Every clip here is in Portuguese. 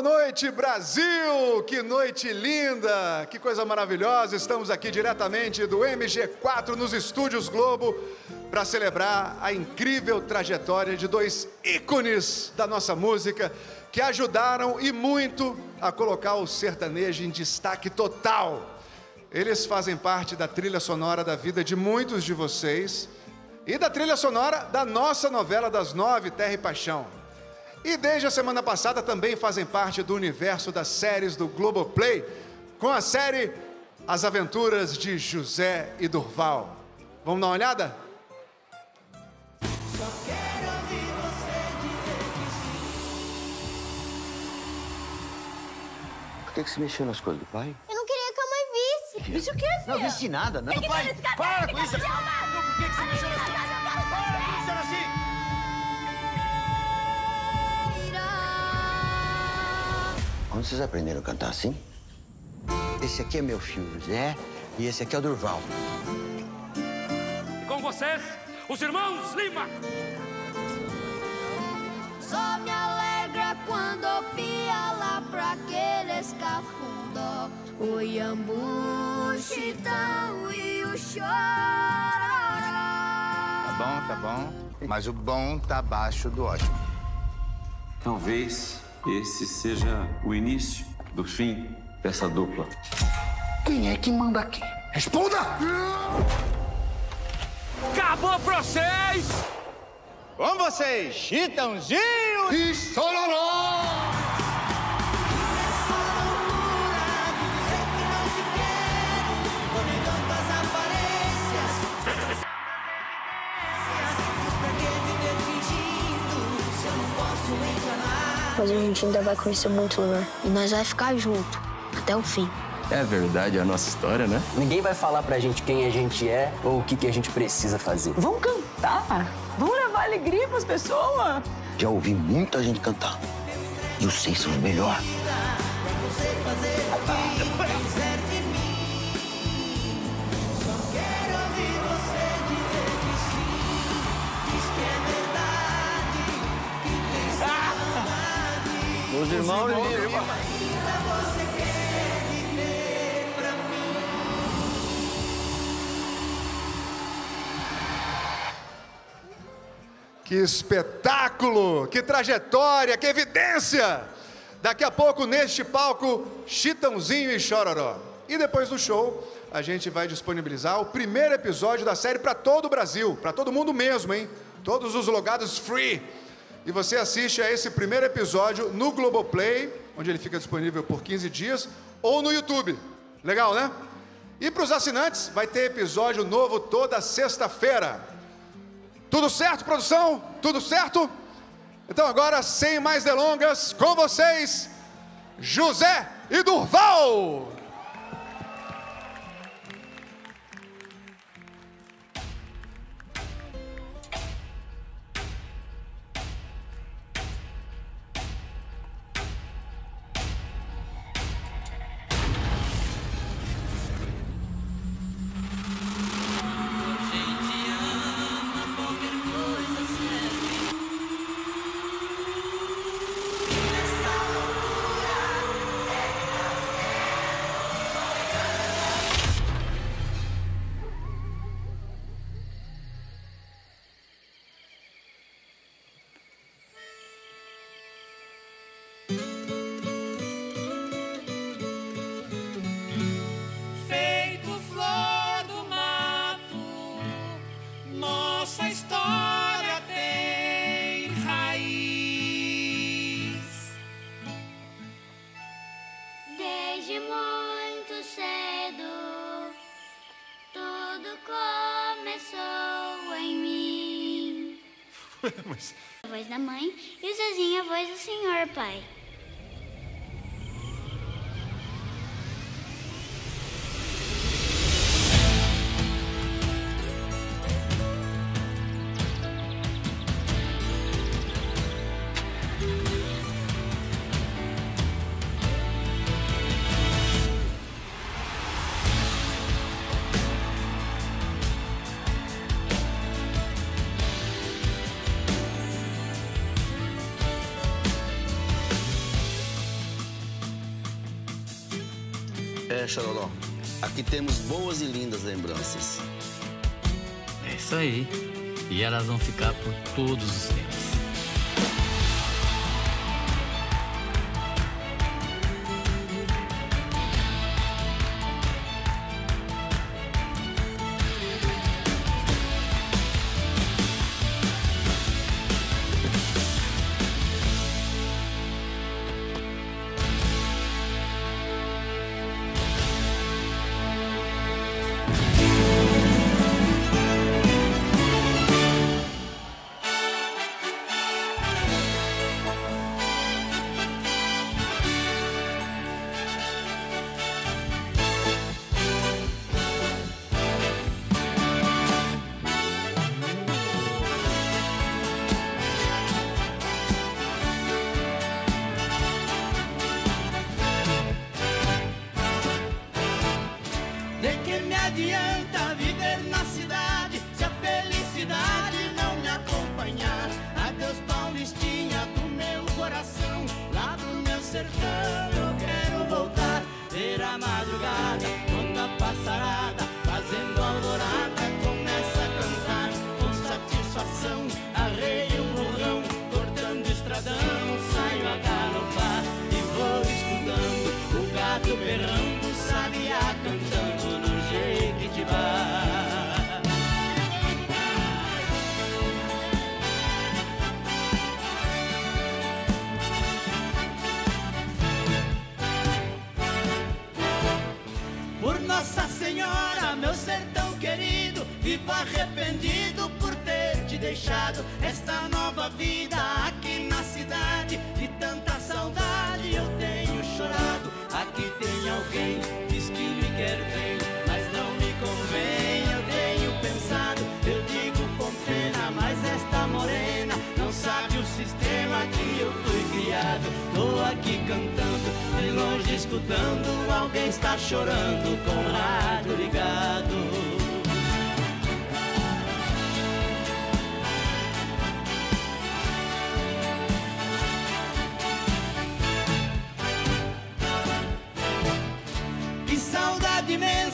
Boa noite, Brasil! Que noite linda! Que coisa maravilhosa! Estamos aqui diretamente do MG4 nos Estúdios Globo para celebrar a incrível trajetória de dois ícones da nossa música que ajudaram e muito a colocar o sertanejo em destaque total. Eles fazem parte da trilha sonora da vida de muitos de vocês e da trilha sonora da nossa novela das nove, Terra e Paixão. E desde a semana passada também fazem parte do universo das séries do Globoplay, com a série As Aventuras de José e Durval. Vamos dar uma olhada? Por que, que você mexeu nas coisas do pai? Eu não queria que a mãe visse. Visse o quê, filha? Não visse nada, não. Pai, para com isso! Vocês aprenderam a cantar assim? Esse aqui é meu filho José e esse aqui é o Durval. E com vocês, os irmãos Lima. Só me alegra quando pia lá pra aquele escafundó. O iambu, chitão e o chororó. Tá bom, tá bom. Mas o bom tá abaixo do ótimo. Talvez esse seja o início do fim dessa dupla. Quem é que manda aqui? Responda! Acabou pra vocês! Com vocês, Chitãozinho E Sororó! Mas a gente ainda vai conhecer muito lugar. E nós vai ficar junto até o fim. É verdade a nossa história, né? Ninguém vai falar pra gente quem a gente é ou o que, que a gente precisa fazer. Vamos cantar? Vamos levar alegria pras pessoas? Já ouvi muita gente cantar. E vocês são os irmãos Lima. Que espetáculo! Que trajetória! Que evidência! Daqui a pouco, neste palco, Chitãozinho e Chororó. E depois do show, a gente vai disponibilizar o primeiro episódio da série para todo o Brasil, para todo mundo mesmo, hein? Todos os logados free. E você assiste a esse primeiro episódio no Globoplay, onde ele fica disponível por 15 dias, ou no YouTube. Legal, né? E para os assinantes, vai ter episódio novo toda sexta-feira. Tudo certo, produção? Tudo certo? Então agora, sem mais delongas, com vocês, José e Durval! A voz da mãe e o Zezinho a voz do Senhor, Pai. temos boas e lindas lembranças. É isso aí. E elas vão ficar por todos os tempos.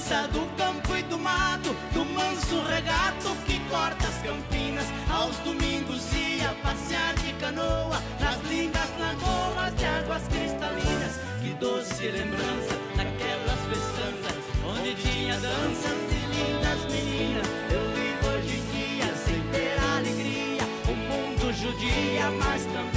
dança do campo e do mato, do manso regato que corta as campinas aos domingos ia passear de canoa nas lindas lagoas de águas cristalinas. Que doce lembrança daquelas festanças onde tinha danças e lindas meninas. Eu vivo hoje em dia sem ter alegria, o mundo judia, mas também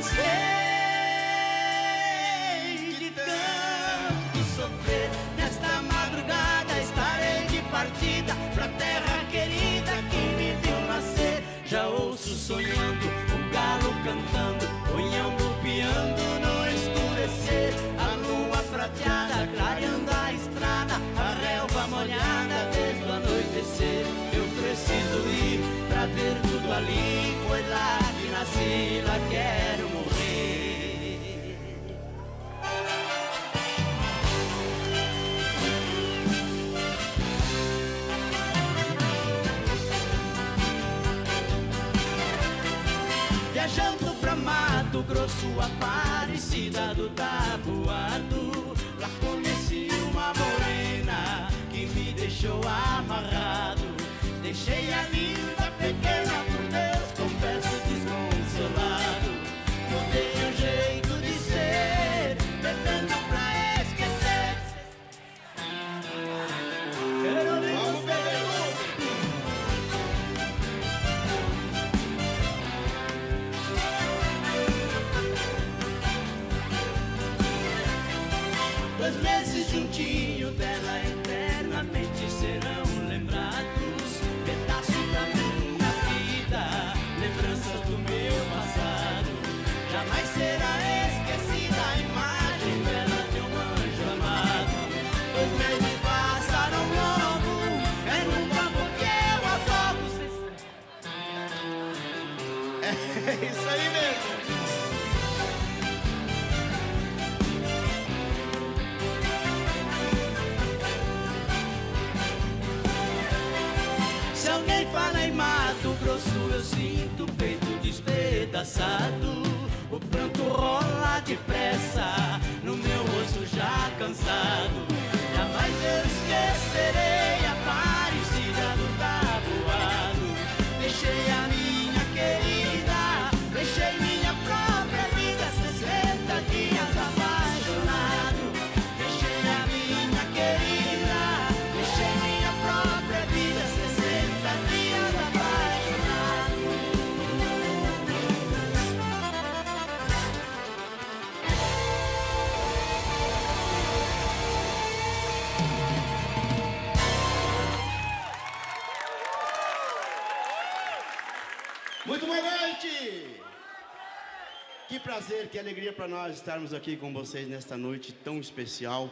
instead. Grosso, Aparecida do Tabuado juntinho dela eternamente. O pranto rola depressa no meu rosto já cansado. Jamais eu esquecerei prazer, que alegria para nós estarmos aqui com vocês nesta noite tão especial.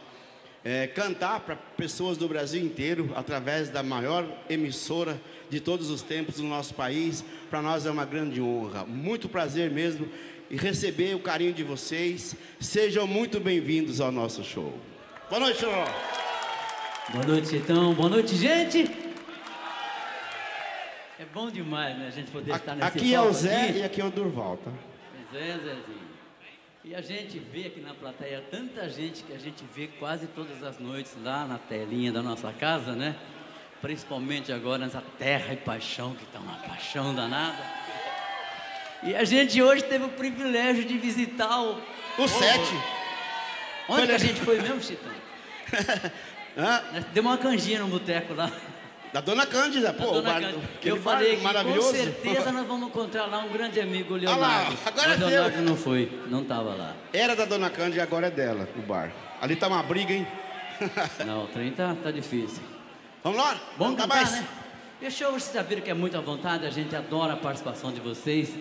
É, cantar para pessoas do Brasil inteiro através da maior emissora de todos os tempos no nosso país, para nós é uma grande honra. Muito prazer mesmo e receber o carinho de vocês. Sejam muito bem-vindos ao nosso show. Boa noite, show! Boa noite, então. Boa noite, gente. É bom demais, né, a gente poder estar nesse Aqui é o Zé aqui. e aqui é o Durval, tá? Zé, Zezinho. E a gente vê aqui na plateia tanta gente que a gente vê quase todas as noites lá na telinha da nossa casa, né? Principalmente agora nessa terra e paixão, que tá uma paixão danada. E a gente hoje teve o privilégio de visitar o... O sete. Onde Foi que a gente foi mesmo, Chitão? Deu uma canjinha no boteco lá. Da Dona Cândida, pô, Dona bar, Cândida. Eu falei que com certeza nós vamos encontrar lá um grande amigo, o Olha lá, Leonardo. agora Mas é. Leonardo não foi, não estava lá. Era da Dona Cândida e agora é dela, o bar. Ali tá uma briga, hein? Não, o trem tá, tá difícil. Vamos lá? Vamos Tá cantar, mais? né? E o show, vocês viram que é muito à vontade, a gente adora a participação de vocês.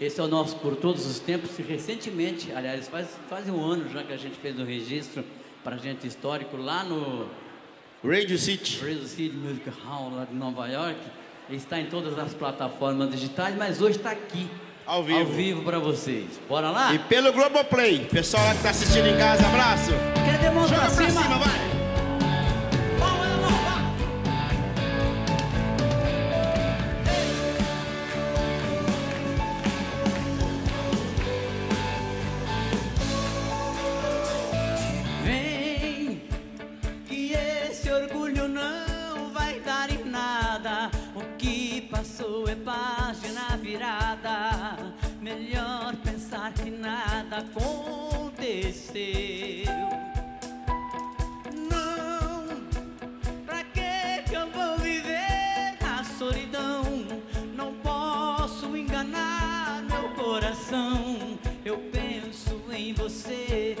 Esse é o nosso Por Todos os Tempos, e recentemente, aliás, faz, faz um ano já que a gente fez o registro para gente histórico lá no Radio City. Radio City Music Hall lá de Nova York. Está em todas as plataformas digitais, mas hoje está aqui. Ao vivo. Ao vivo para vocês. Bora lá? E pelo Globoplay. Pessoal lá que tá assistindo em casa, abraço. Quer demonstrar Joga pra cima? cima, vai. É página virada. Melhor pensar que nada aconteceu. Não, pra que que eu vou viver a solidão? Não posso enganar meu coração. Eu penso em você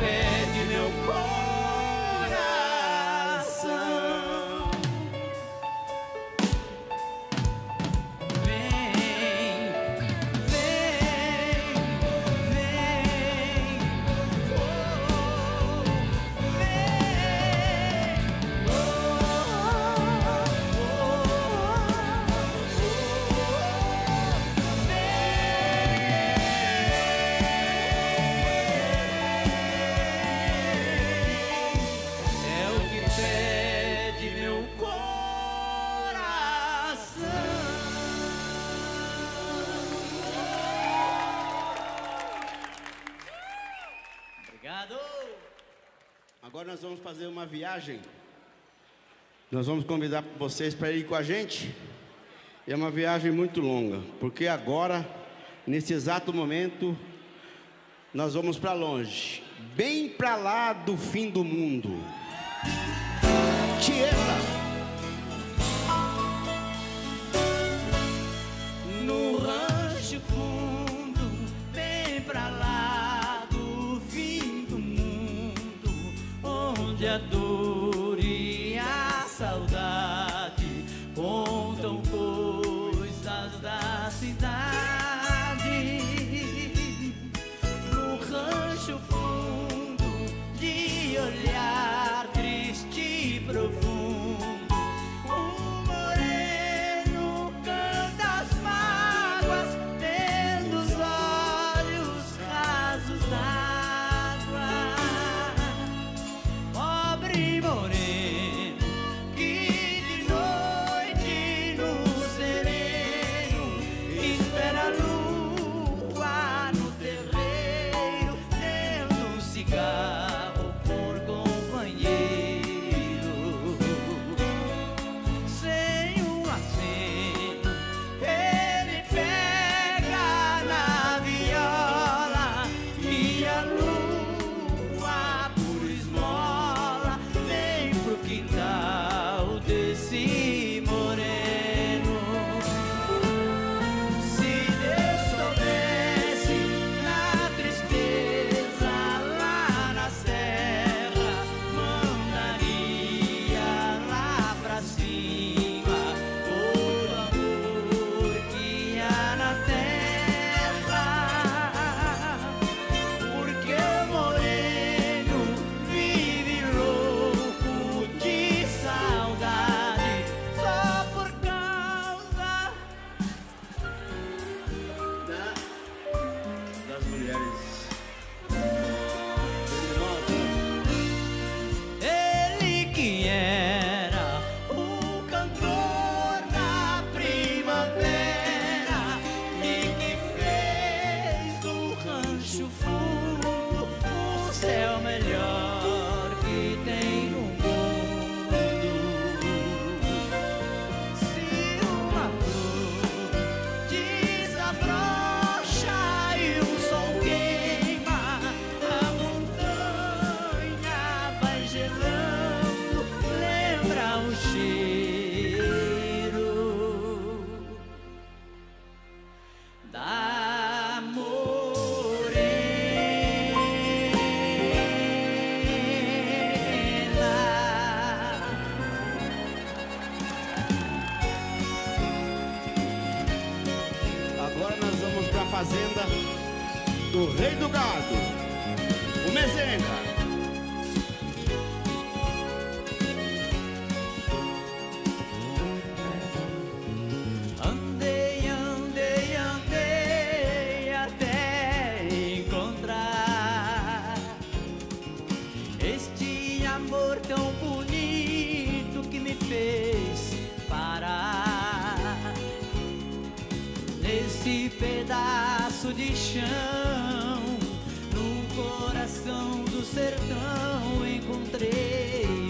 bed. fazer uma viagem. Nós vamos convidar vocês para ir com a gente. É uma viagem muito longa, porque agora, nesse exato momento, nós vamos para longe, bem para lá do fim do mundo. Tieta. do esse pedaço de chão no coração do sertão encontrei.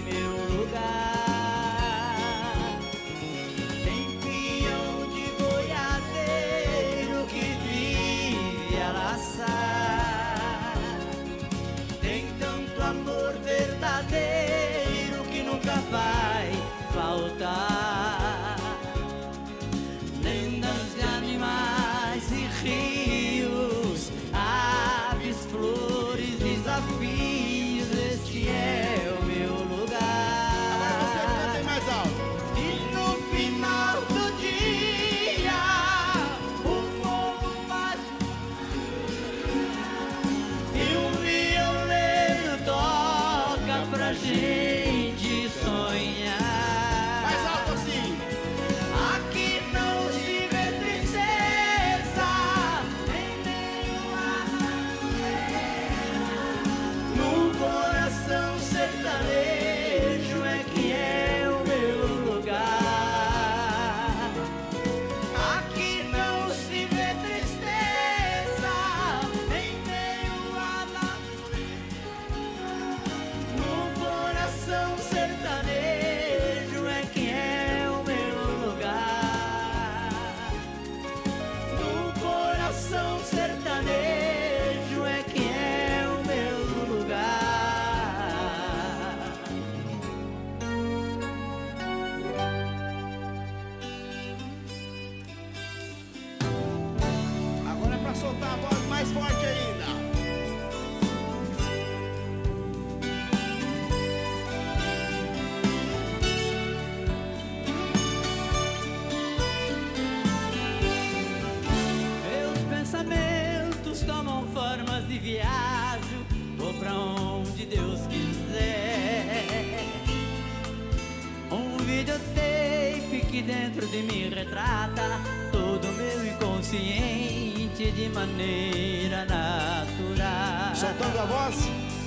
me retrata todo meu inconsciente de maneira natural. Soltando a voz.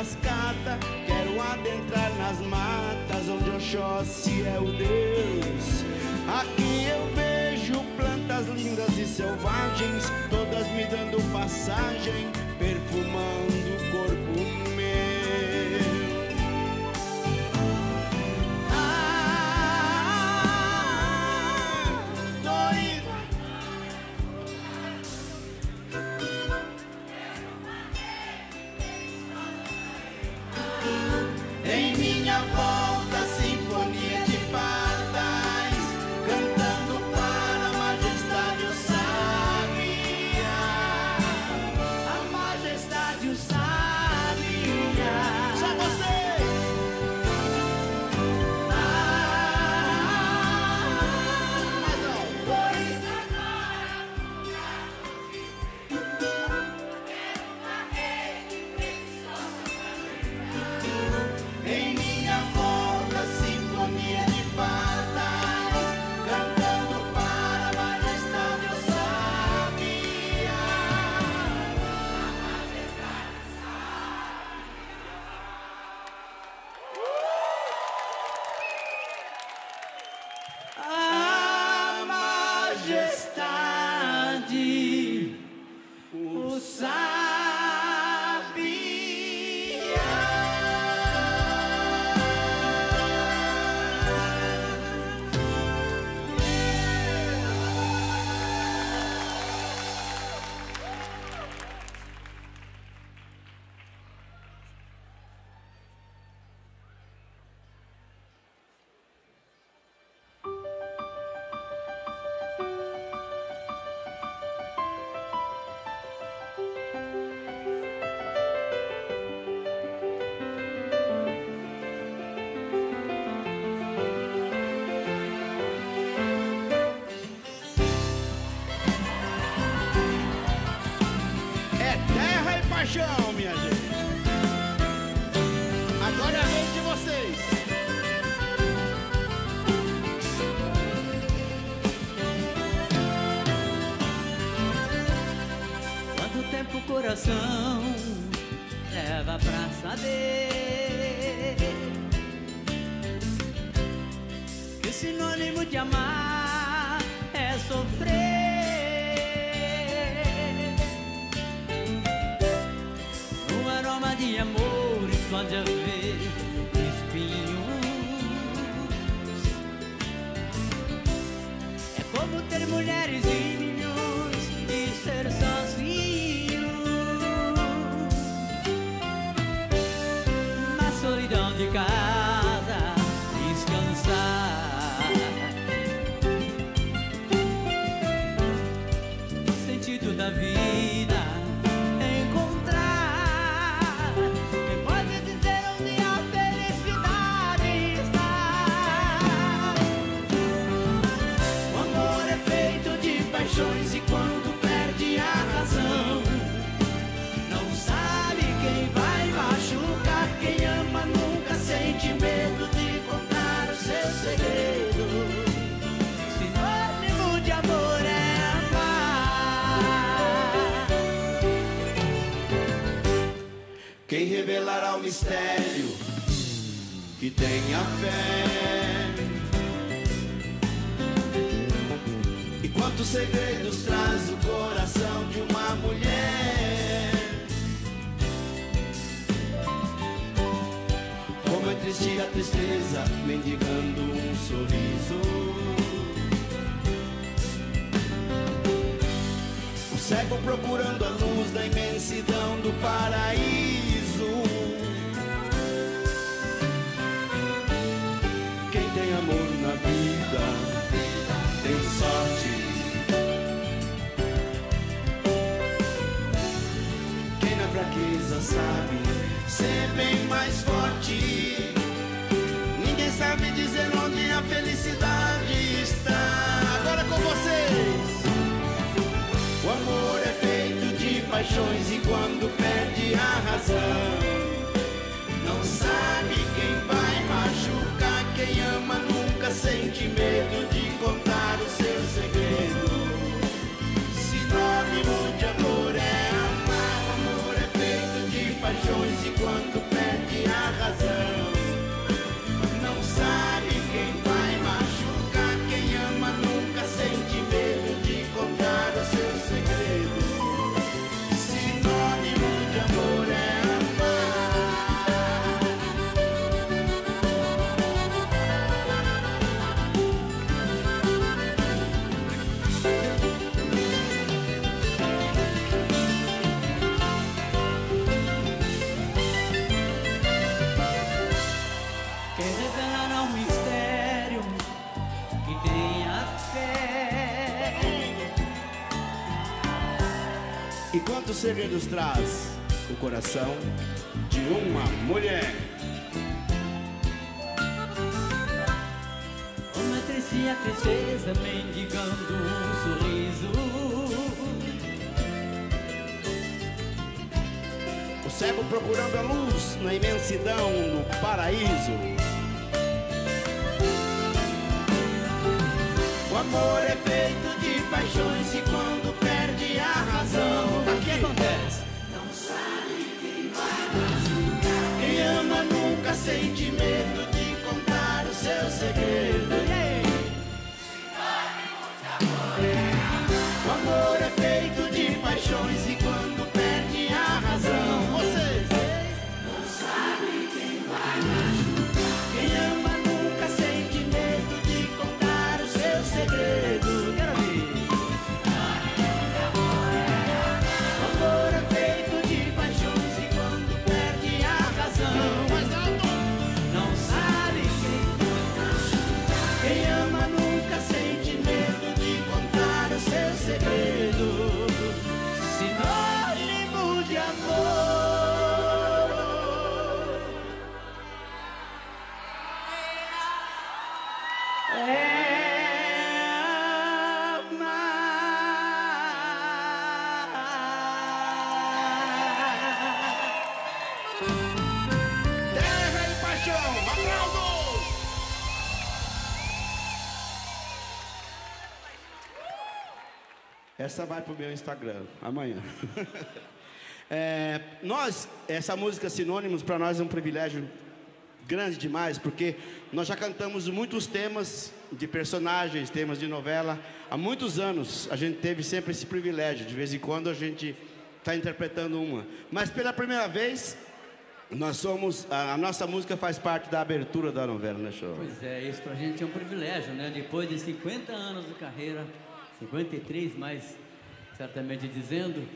cascata. Quero adentrar nas matas onde Oxóssi é o Deus. Aqui eu vejo plantas lindas e selvagens, todas me dando passagem, perfumando revelará o mistério que tenha fé. E quantos segredos traz o coração de uma mulher? Como é triste a tristeza, mendigando um sorriso. O cego procurando a luz da imensidão do paraíso. Vida tem sorte. Quem na fraqueza sabe ser bem mais forte. Ninguém sabe dizer onde a felicidade está. Agora com vocês. O amor é feito de paixões e quando perde a razão, não sabe quem sente medo de contar o seu segredo. Sinônimo de amor é amar. Amor é feito de paixões e quando quantos segredos traz o coração de uma mulher? Triste a tristeza mendigando um sorriso. O cego procurando a luz na imensidão no paraíso. O amor é feito de paixões e quando perde a razão, o que acontece? Não sabe quem vai. Quem ama nunca sente medo de contar o seu segredo. O amor é feito de paixões e quando Essa vai pro meu Instagram amanhã. É, nós, essa música Sinônimos, para nós é um privilégio grande demais, porque nós já cantamos muitos temas de personagens, temas de novela. Há muitos anos a gente teve sempre esse privilégio, de vez em quando a gente está interpretando uma. Mas pela primeira vez, nós somos, a, a nossa música faz parte da abertura da novela, né, show? Pois é, isso pra gente é um privilégio, né? Depois de 50 anos de carreira, 53 mais certamente dizendo,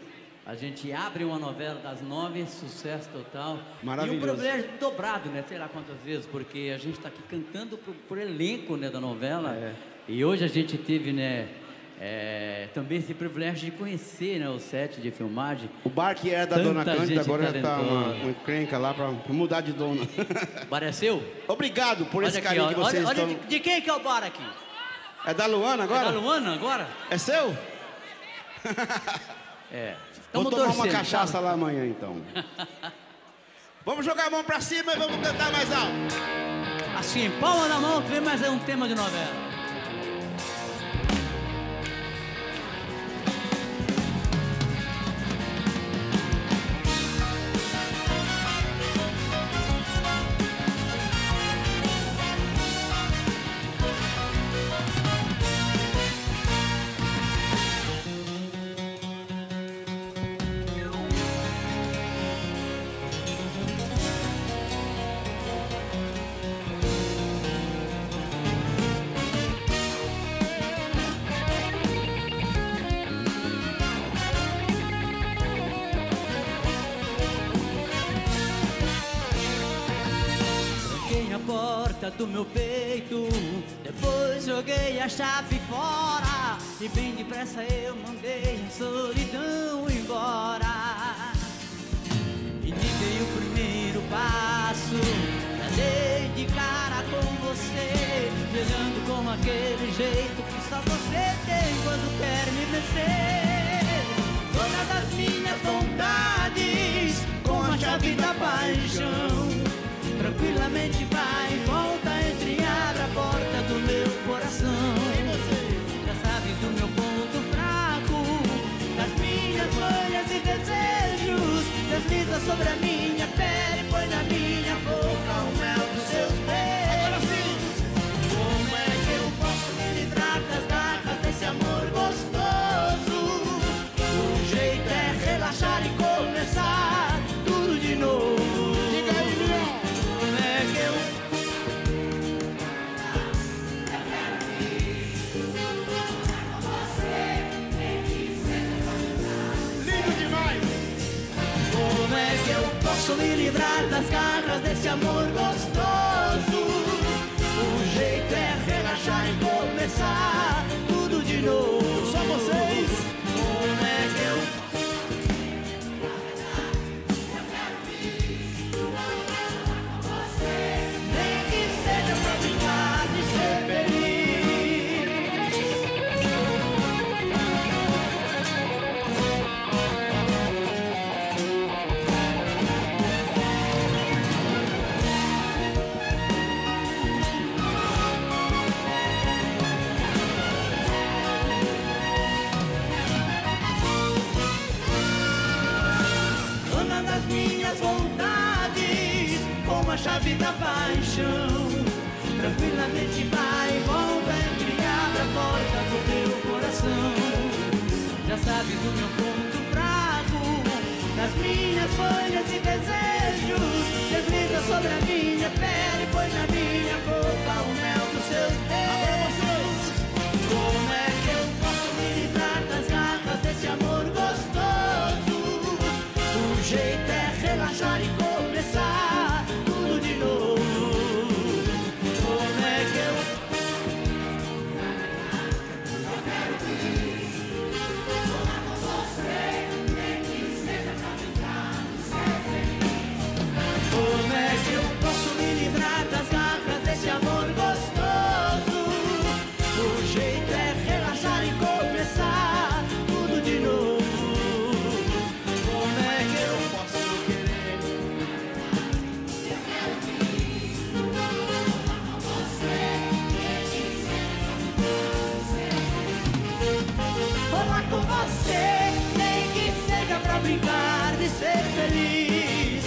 a gente abre uma novela das nove, sucesso total. Maravilhoso. E um privilégio dobrado, né? Sei lá quantas vezes, porque a gente está aqui cantando pro, pro elenco né, da novela. É. E hoje a gente teve, né? é, também esse privilégio de conhecer né, o set de filmagem. O bar que era da Tanta Dona Cândida agora já tá uma, uma encrenca lá para mudar de dona. Pareceu? Obrigado por Olha esse aqui, carinho ó, que vocês olha, olha estão. de, de quem que é o bar aqui? É da Luana agora? É da Luana agora? É seu? É. Tamo tomar uma torcendo, cachaça tá? lá amanhã então. vamos jogar a mão pra cima e vamos cantar mais alto. Assim, palma na mão, que vem mais um tema de novela. Do meu peito. Depois joguei a chave fora. E bem depressa eu mandei a solidão embora. E dei o primeiro passo. Já de cara com você. Olhando com aquele jeito que só você tem quando quer me vencer. Sobre a que eu posso me livrar das garras desse amor gostoso? Com a chave da paixão. Tranquilamente vai volta, entre e abre a porta do meu coração. Já sabe do meu ponto fraco, das minhas folhas e desejos. Desliza sobre a minha pele, põe na minha boca o mel dos seus beijos. Como é que eu posso me livrar das garras desse amor gostoso? O jeito é relaxar e pra brincar de ser feliz.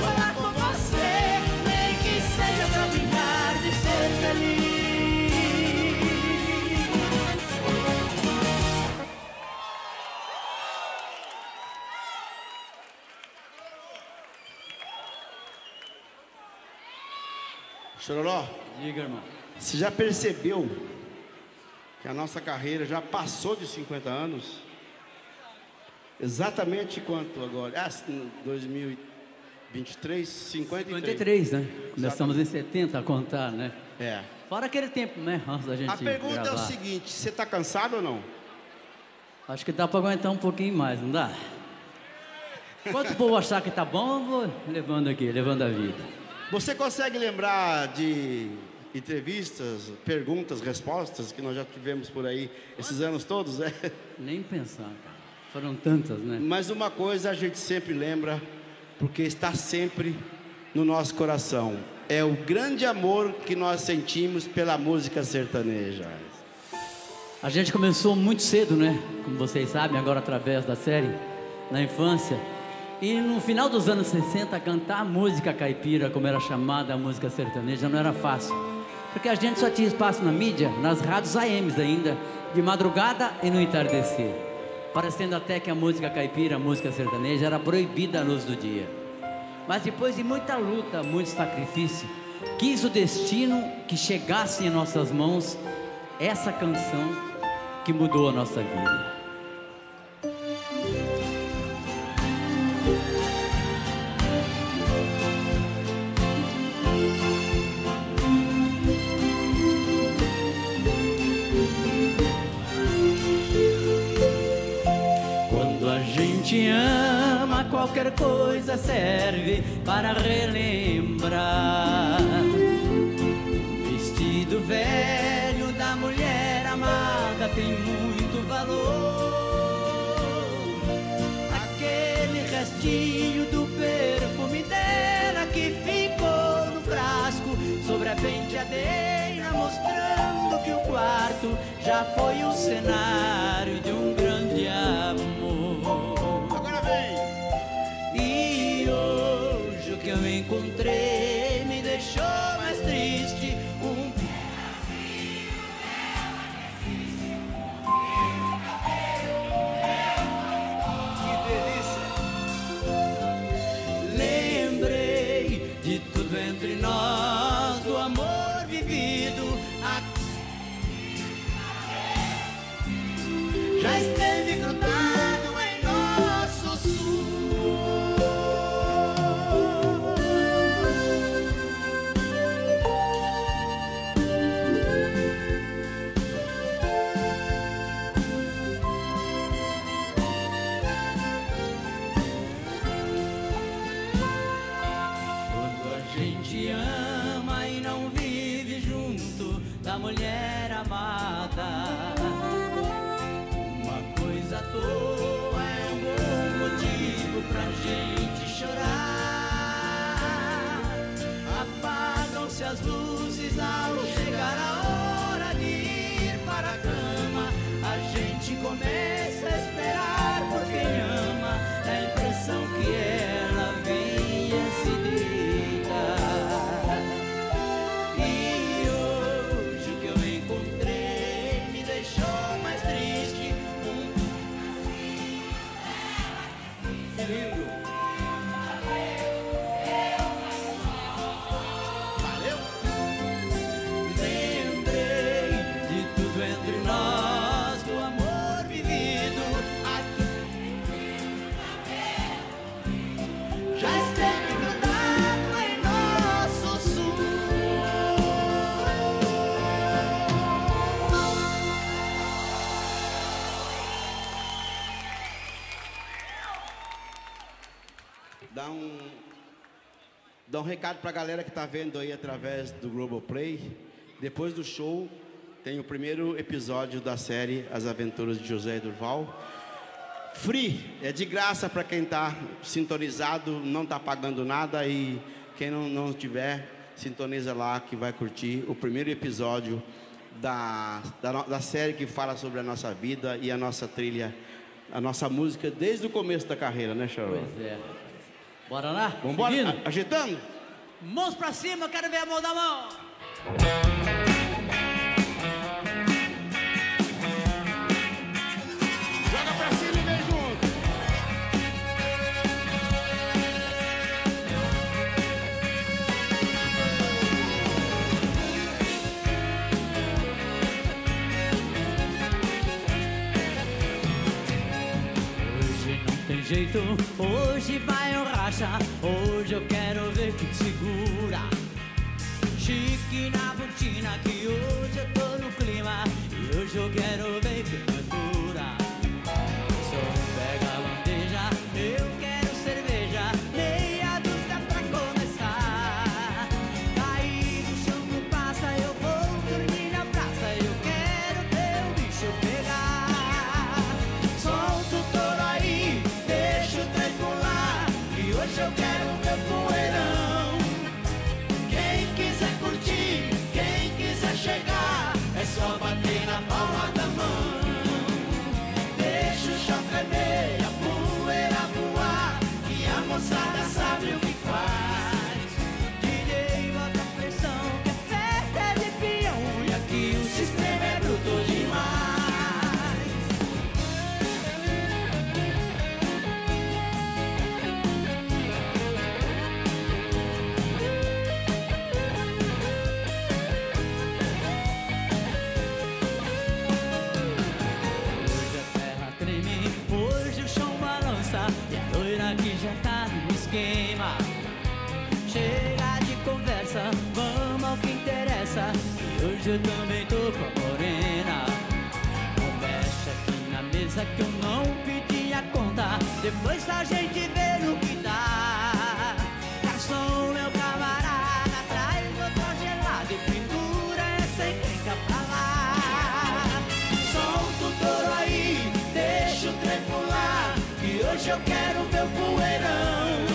Falar com você, nem que seja pra brincar de ser feliz. Chororó, Diga, irmão. você já percebeu que a nossa carreira já passou de 50 anos? Exatamente quanto agora? Ah, 2023, 53. 53, né? Começamos em 70 a contar, né? É. Fora aquele tempo, né? Antes da gente A pergunta é gravar. o seguinte: você tá cansado ou não? Acho que dá pra aguentar um pouquinho mais, não dá? Enquanto o povo achar que tá bom, eu vou levando aqui, levando a vida. Você consegue lembrar de entrevistas, perguntas, respostas que nós já tivemos por aí esses anos todos, é? Nem pensar. Foram tantas, né? Mas uma coisa a gente sempre lembra, porque está sempre no nosso coração. É o grande amor que nós sentimos pela música sertaneja. A gente começou muito cedo, né? Como vocês sabem, agora através da série, na infância. E no final dos anos 60, cantar música caipira, como era chamada a música sertaneja, não era fácil. Porque a gente só tinha espaço na mídia, nas rádios AMs ainda, de madrugada e no entardecer. Parecendo até que a música caipira, a música sertaneja, era proibida à luz do dia. Mas depois de muita luta, muito sacrifício, quis o destino que chegasse em nossas mãos essa canção que mudou a nossa vida. Qualquer coisa serve para relembrar. Vestido velho da mulher amada tem muito valor. Aquele restinho do perfume dela que ficou no frasco sobre a penteadeira, mostrando que o quarto já foi o cenário de um Dá um, dá um recado pra galera que tá vendo aí através do Globoplay. Depois do show, tem o primeiro episódio da série As Aventuras de José Durval. Free, é de graça para quem tá sintonizado, não tá pagando nada e quem não, não tiver, sintoniza lá que vai curtir o primeiro episódio da, da, da série que fala sobre a nossa vida e a nossa trilha, a nossa música desde o começo da carreira, né, Charol? Pois é. Bora lá? Vamos embora? Agitando? Mãos pra cima, quero ver a mão da mão. Jeito, hoje vai o racha. Hoje eu quero ver quem segura. Chique na botina, que hoje eu tô no clima. E hoje eu quero ver quem loira que já tá no esquema Chega de conversa, vamos ao que interessa E hoje eu também tô com a morena Não aqui na mesa que eu não pedi a conta Depois a gente vê no que dá. Garçom, meu camarada, traz outra gelada e pintura essa encrenca pra lá. Solta o touro aí, deixa o trem pular, que hoje eu quero poeirão.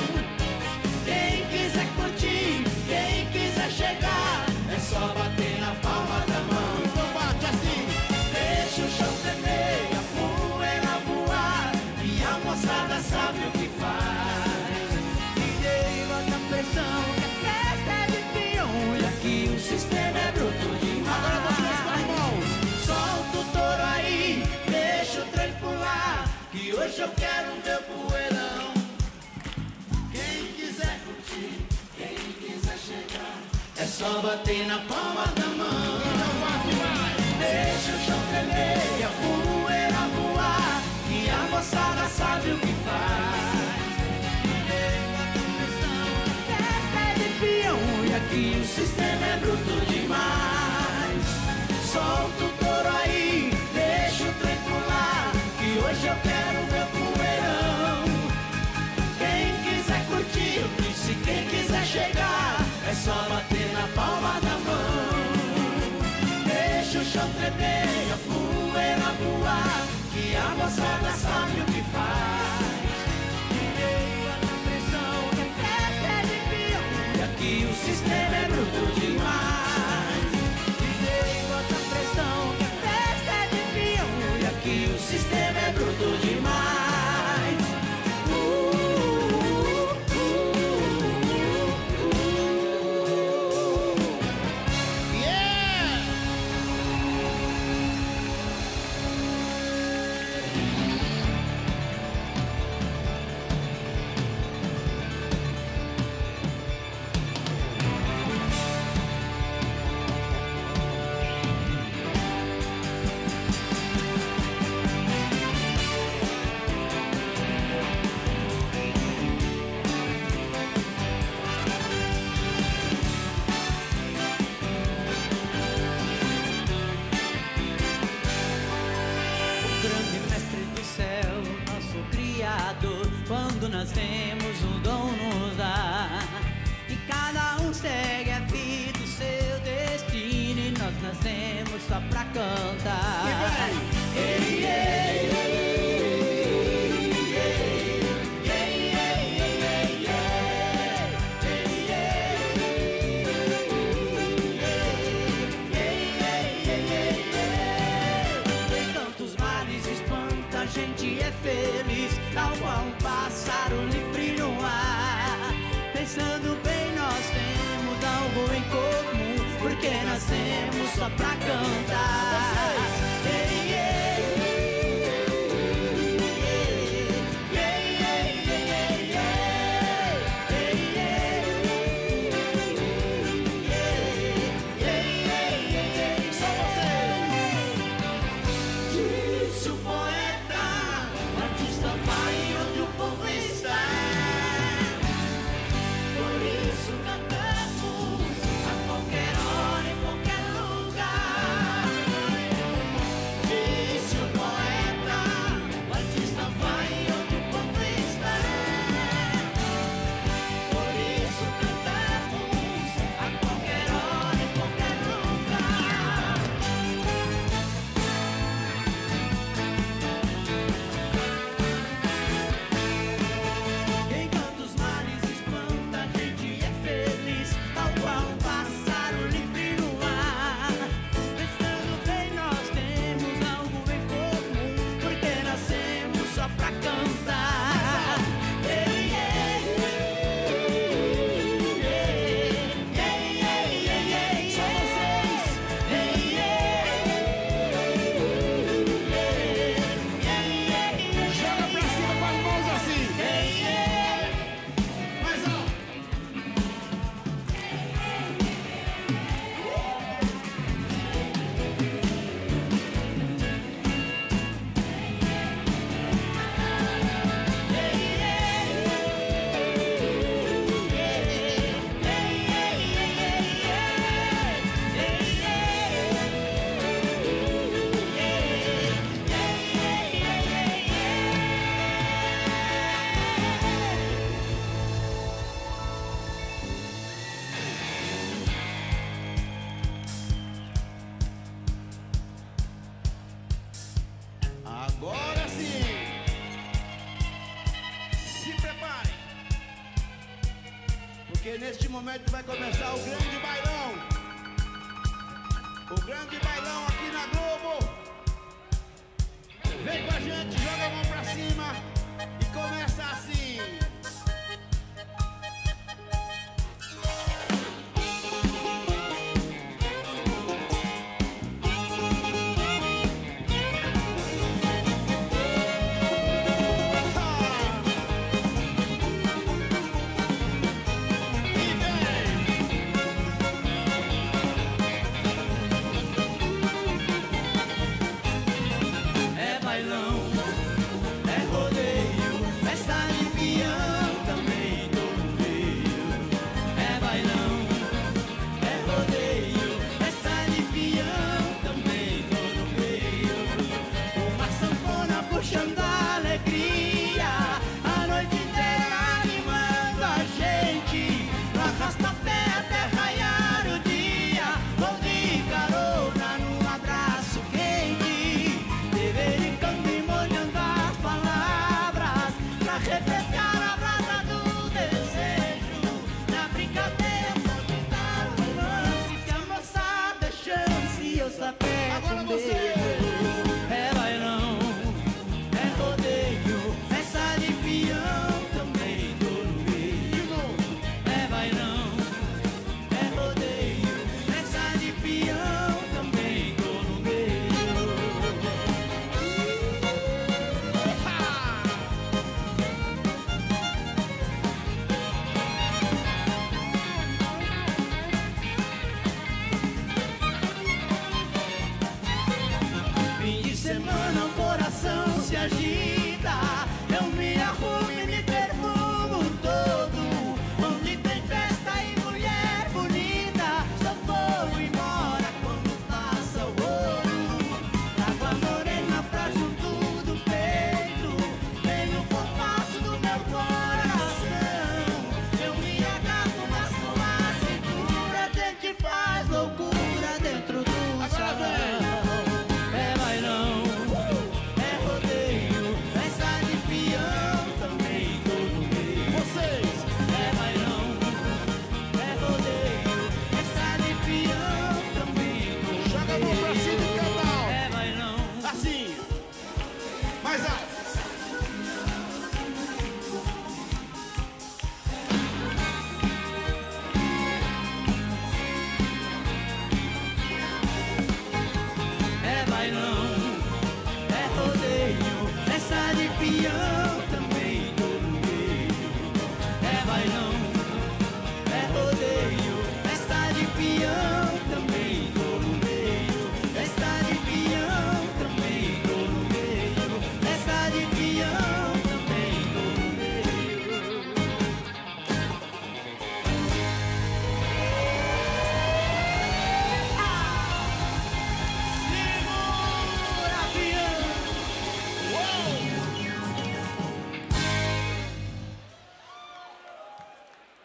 Quem quiser curtir, quem quiser chegar, é só bater na palma da mão. Então bate assim, deixa o chão tremer, a poeira voar, e a moçada sabe o que faz. DJ bota pressão, que a festa é de peão, e aqui o sistema é bruto. Agora vocês com as mãos, solta o touro aí, deixa o trem pular, que hoje eu quero o poeirão. Só bater na palma da mão. Deixa o chão tremer a poeira voar, que a moçada sabe o que faz. Festa de peão e aqui o sistema é bruto demais. Que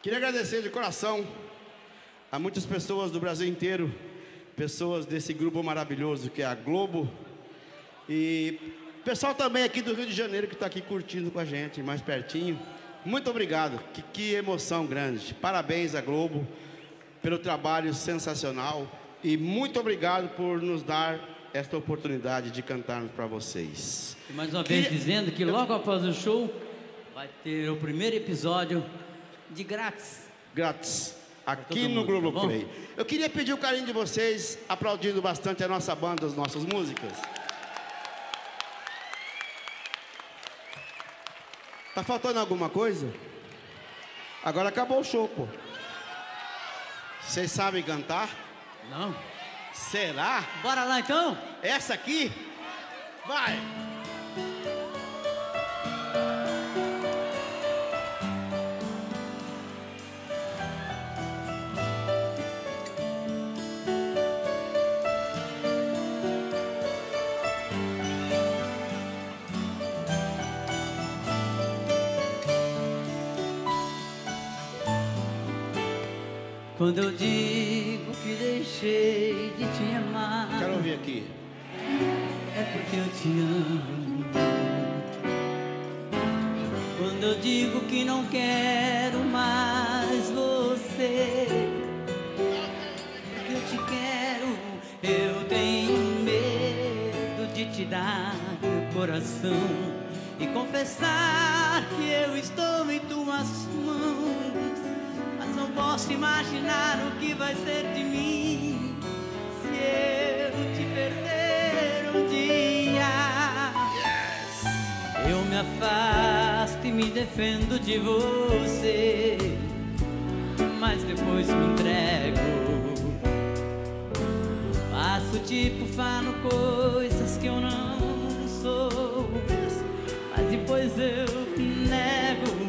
Queria agradecer de coração a muitas pessoas do Brasil inteiro, pessoas desse grupo maravilhoso que é a Globo. E pessoal também aqui do Rio de Janeiro que está aqui curtindo com a gente, mais pertinho. Muito obrigado, que, que emoção grande. Parabéns à Globo pelo trabalho sensacional e muito obrigado por nos dar esta oportunidade de cantarmos para vocês. E mais uma vez dizendo que logo após o show vai ter o primeiro episódio de grátis. Grátis. Aqui no mundo, tá? Globoplay. Eu queria pedir o carinho de vocês, aplaudindo bastante a nossa banda, as nossas músicas. Tá faltando alguma coisa? Agora acabou o show, pô. Vocês sabem cantar? Não. Será? Bora lá então? Essa aqui? Vai! Quando eu digo que deixei de te amar. Quero ouvir aqui. É porque eu te amo. Quando eu digo que não quero mais você. porque eu te quero. Eu tenho medo de te dar meu coração e confessar que eu estou em tuas mãos não posso imaginar o que vai ser de mim se eu te perder um dia. Eu me afasto e me defendo de você, mas depois me entrego. Faço tipo, falo coisas que eu não sou, mas depois eu nego.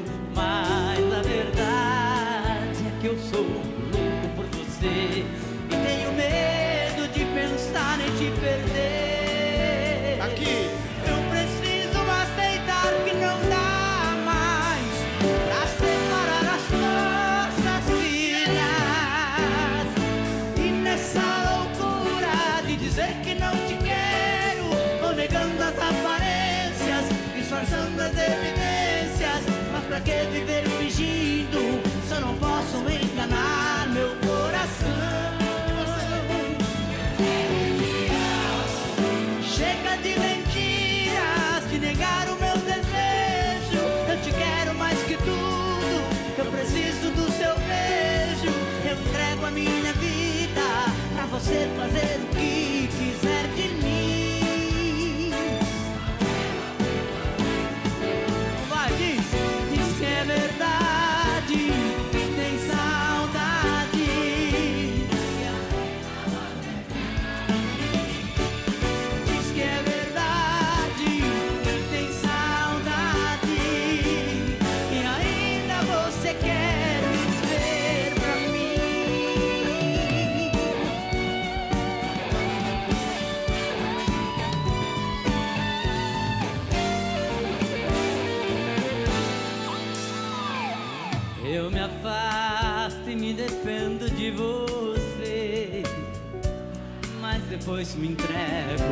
pois me entrego.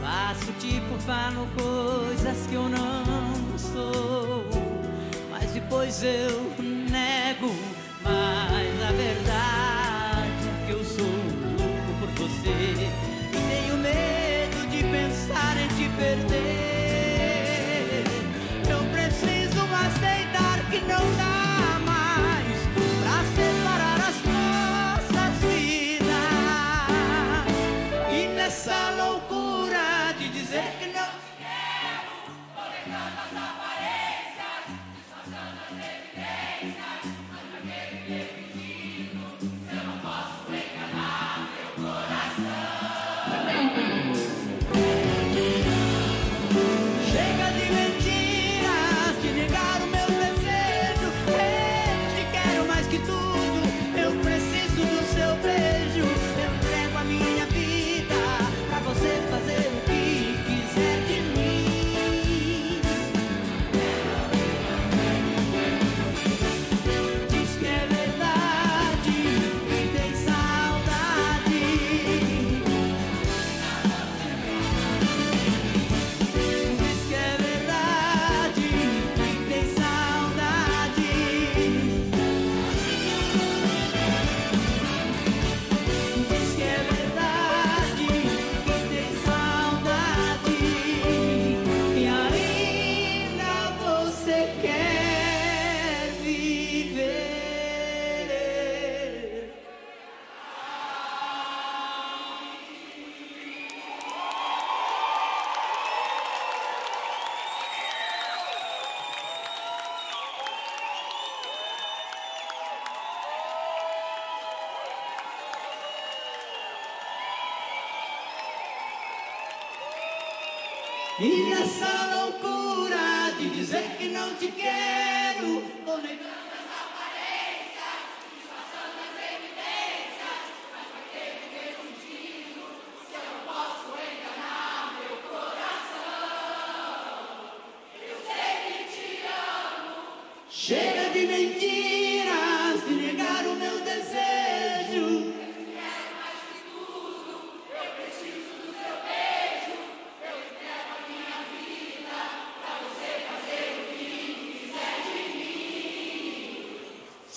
Faço tipo, falo coisas que eu não sou, mas depois eu nego. Mas a verdade é que eu sou louco por você e tenho medo de pensar em te perder.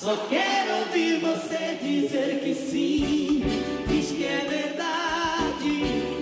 Só quero ouvir você dizer que sim. Diz que é verdade,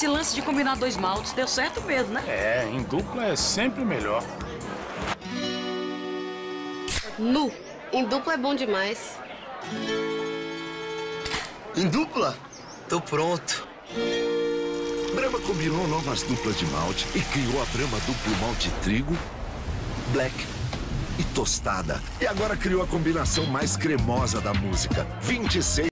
Esse lance de combinar dois maltes deu certo mesmo, né? É, em dupla é sempre melhor. Nu. Em dupla é bom demais. Em dupla? Tô pronto. Brahma combinou novas duplas de malte e criou a Brahma Duplo Malte Trigo, Black e Tostada. E agora criou a combinação mais cremosa da música. 26